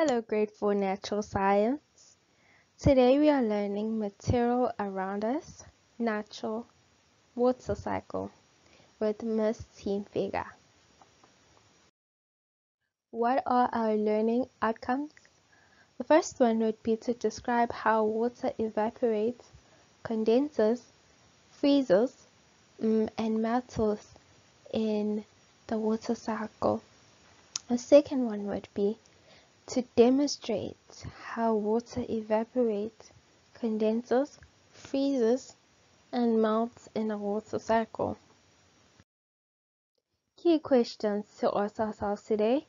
Hello grade 4 natural science. Today we are learning material around us, natural water cycle with Miss T Mfeka. What are our learning outcomes? The first one would be to describe how water evaporates, condenses, freezes, um, and melts in the water cycle. The second one would be to demonstrate how water evaporates, condenses, freezes, and melts in a water cycle. Key questions to ask ourselves today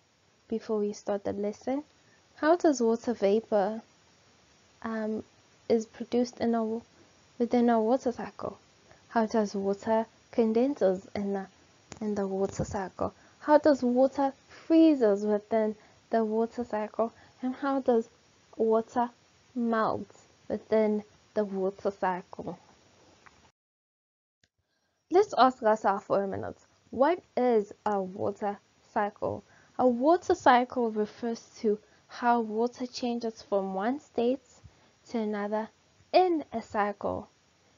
before we start the lesson. How does water vapor um, is produced in a, within a water cycle? How does water condenses in the, in the water cycle? How does water freezes within the water cycle and how does water melt within the water cycle? Let's ask ourselves for a minute, what is a water cycle? A water cycle refers to how water changes from one state to another in a cycle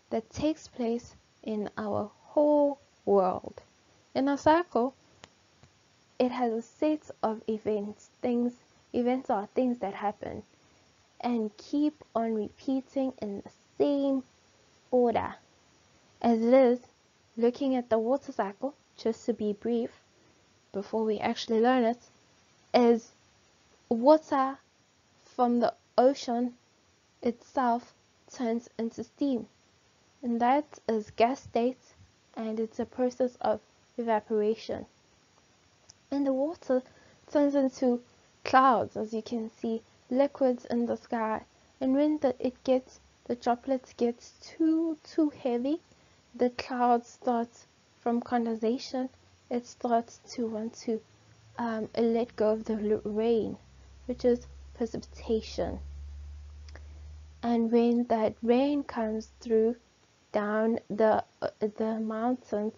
that takes place in our whole world. In a cycle, it has a set of events, things, events are things that happen and keep on repeating in the same order as it is looking at the water cycle, just to be brief, before we actually learn it, is water from the ocean itself turns into steam. And that is gas state and it's a process of evaporation and the water turns into clouds as you can see liquids in the sky. And when the, it gets the droplets gets too too heavy the clouds start from condensation. It starts to want to um, let go of the rain which is precipitation. And when that rain comes through down the uh, the mountains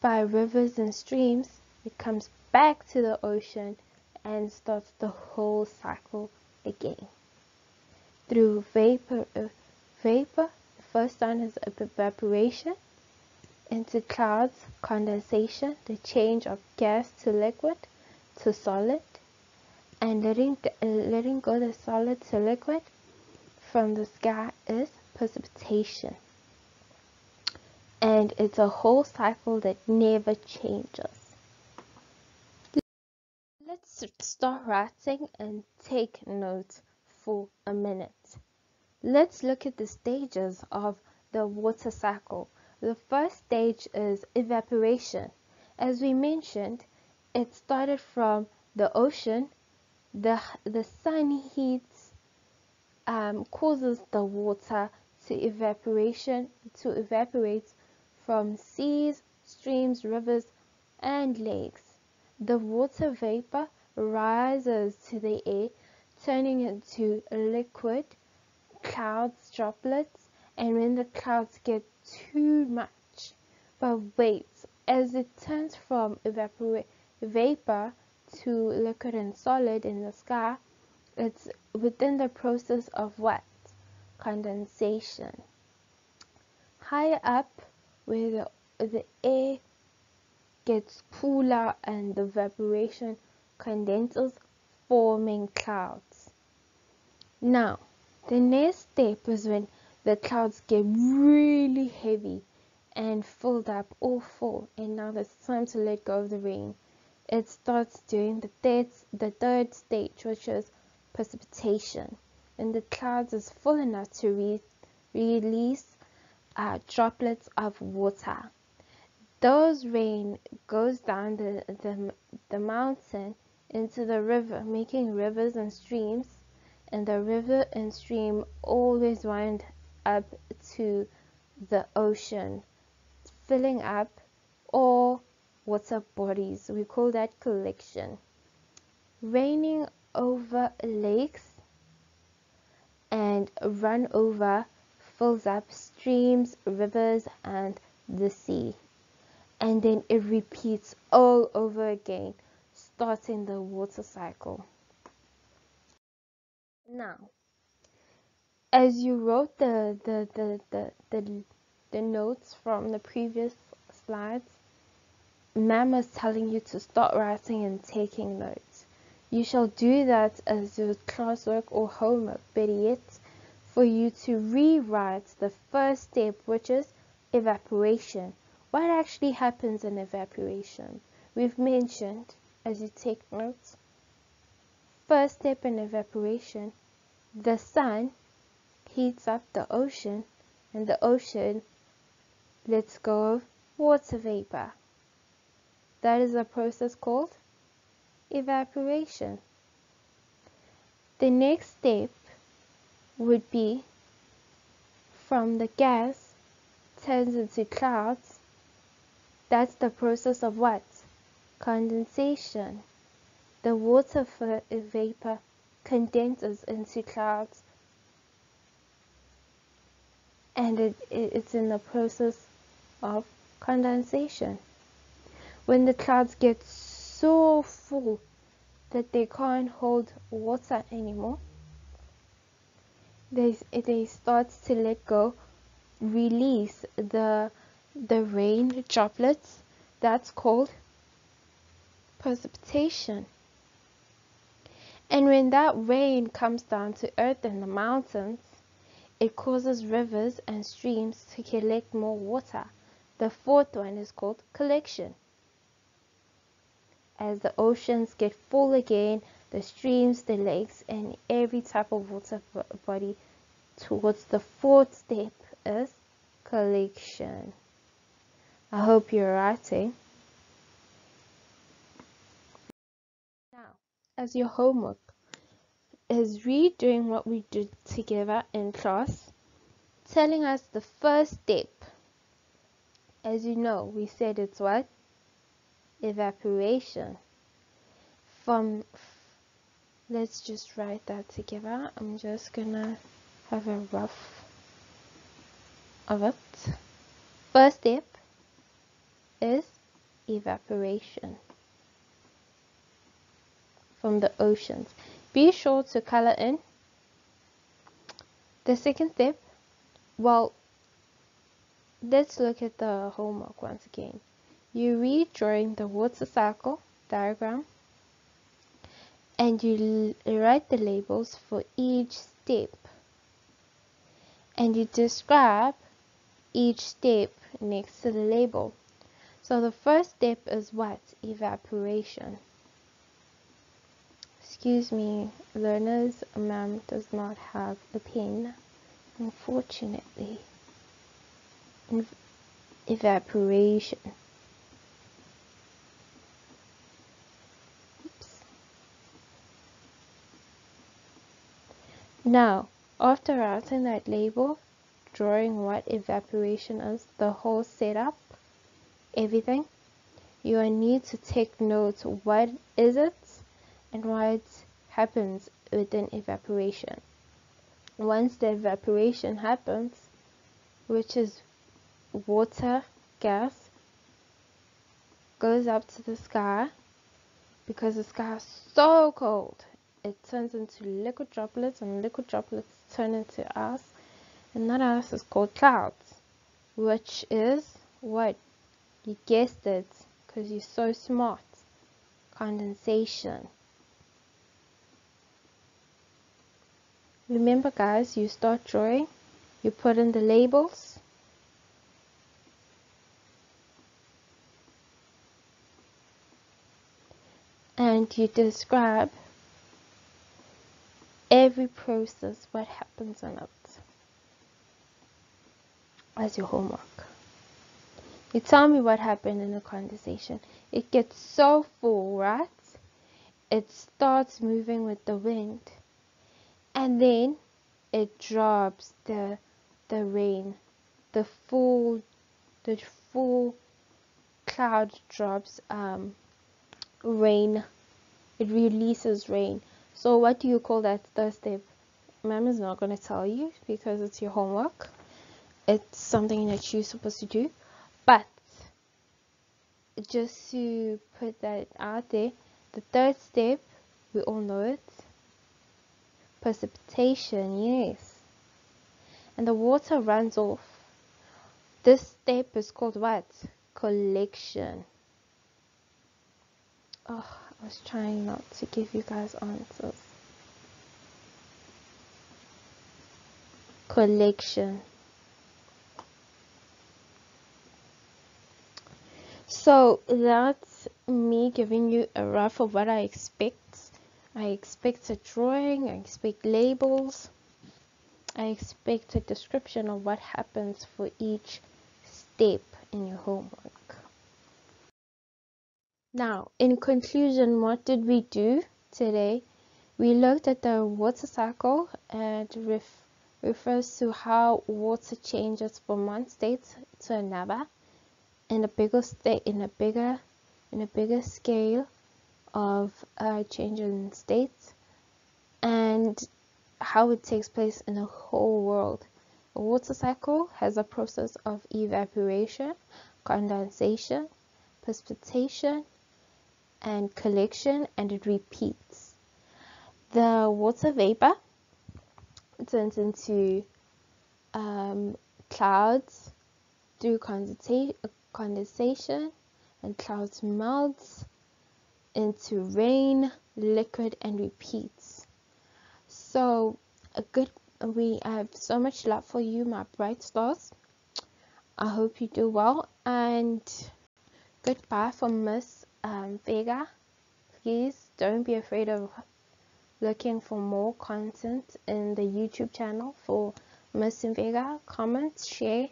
by rivers and streams it comes back to the ocean and starts the whole cycle again. Through vapor, uh, vapor, the first one is evaporation, into clouds, condensation, the change of gas to liquid to solid, and letting, uh, letting go the solid to liquid from the sky is precipitation. And it's a whole cycle that never changes start writing and take notes for a minute. Let's look at the stages of the water cycle. The first stage is evaporation. As we mentioned, it started from the ocean. The, the sun heat um, causes the water to evaporation to evaporate from seas, streams, rivers, and lakes. The water vapor rises to the air, turning into liquid clouds droplets, and when the clouds get too much, but wait, as it turns from vapor to liquid and solid in the sky, it's within the process of what? Condensation. Higher up, where the, the air gets cooler and the evaporation condenses forming clouds. Now, the next step is when the clouds get really heavy and filled up all full and now it's time to let go of the rain. It starts doing the third, the third stage which is precipitation and the clouds is full enough to re release uh, droplets of water. Those rain goes down the, the, the mountain into the river, making rivers and streams, and the river and stream always wind up to the ocean, filling up all water bodies. We call that collection. Raining over lakes and run over fills up streams, rivers, and the sea. And then it repeats all over again starting the water cycle. Now, as you wrote the, the, the, the, the, the notes from the previous slides, Ma'am was telling you to start writing and taking notes. You shall do that as your classwork or homework, better yet, for you to rewrite the first step, which is evaporation. What actually happens in evaporation? We've mentioned, as you take notes, first step in evaporation, the sun heats up the ocean and the ocean lets go of water vapor. That is a process called evaporation. The next step would be from the gas turns into clouds. That's the process of what? Condensation. The water vapor condenses into clouds and it, it's in the process of condensation. When the clouds get so full that they can't hold water anymore, they, they start to let go, release the, the rain droplets. That's called precipitation. And when that rain comes down to earth in the mountains, it causes rivers and streams to collect more water. The fourth one is called collection. As the oceans get full again, the streams, the lakes, and every type of water body towards the fourth step is collection. I hope you're writing. Eh? Now, as your homework, is redoing what we did together in class, telling us the first step. As you know, we said it's what? Evaporation. From, let's just write that together. I'm just gonna have a rough of it. First step is evaporation from the oceans. Be sure to color in. The second step, well, let's look at the homework once again. You read drawing the water cycle diagram and you write the labels for each step and you describe each step next to the label. So the first step is what? Evaporation. Excuse me, learners, ma'am does not have a pen, unfortunately. evaporation. Oops. Now, after writing that label, drawing what evaporation is, the whole setup, everything, you need to take notes. What is it? and what happens within evaporation. Once the evaporation happens, which is water, gas, goes up to the sky because the sky is so cold. It turns into liquid droplets and liquid droplets turn into ice and that ice is called clouds which is what? You guessed it because you're so smart. Condensation. Remember guys, you start drawing, you put in the labels, and you describe every process, what happens in it, as your homework. You tell me what happened in the condensation. It gets so full, right? It starts moving with the wind. And then it drops the the rain. The full the full cloud drops um, rain. It releases rain. So what do you call that third step mom is not going to tell you because it's your homework. It's something that you're supposed to do just to put that out there the third step we all know it precipitation, yes. And the water runs off. This step is called what? Collection. Oh, I was trying not to give you guys answers. Collection. So that's me giving you a rough of what I expect. I expect a drawing, I expect labels, I expect a description of what happens for each step in your homework. Now, in conclusion, what did we do today? We looked at the water cycle and ref refers to how water changes from one state to another in a bigger state in a bigger in a bigger scale of uh, change in states and how it takes place in the whole world. A water cycle has a process of evaporation, condensation, precipitation, and collection, and it repeats. The water vapor turns into um, clouds through condensation, and clouds melts into rain, liquid, and repeats. So, a good we have so much love for you, my bright stars. I hope you do well, and goodbye from Miss um, Mfeka. Please don't be afraid of looking for more content in the YouTube channel for Miss Mfeka. Comment, share,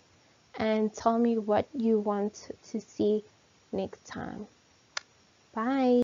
and tell me what you want to see next time. Bye.